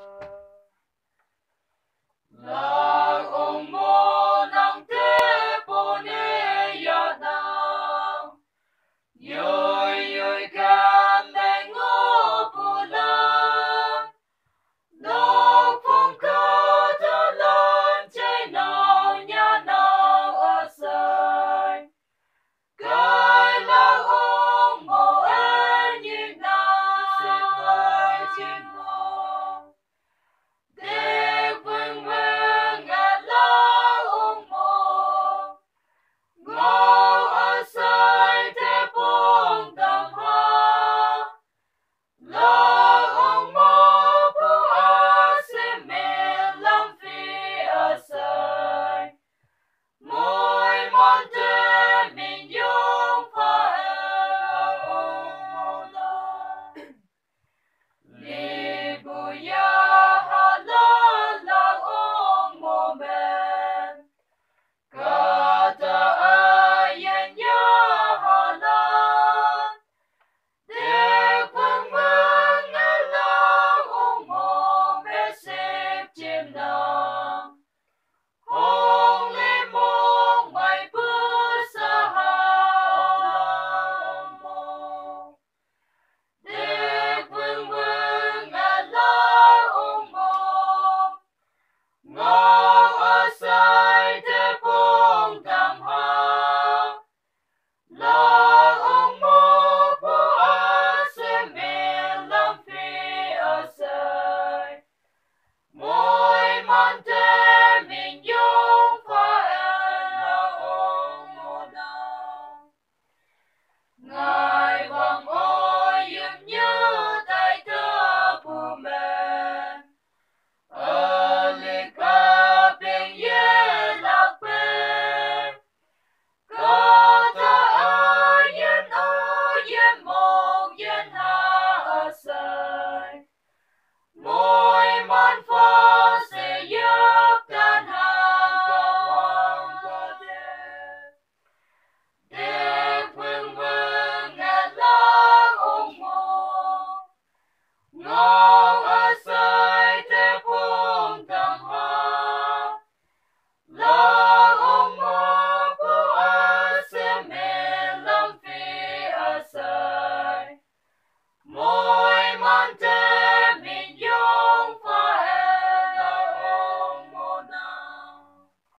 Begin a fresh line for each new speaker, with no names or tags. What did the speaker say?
you Lord.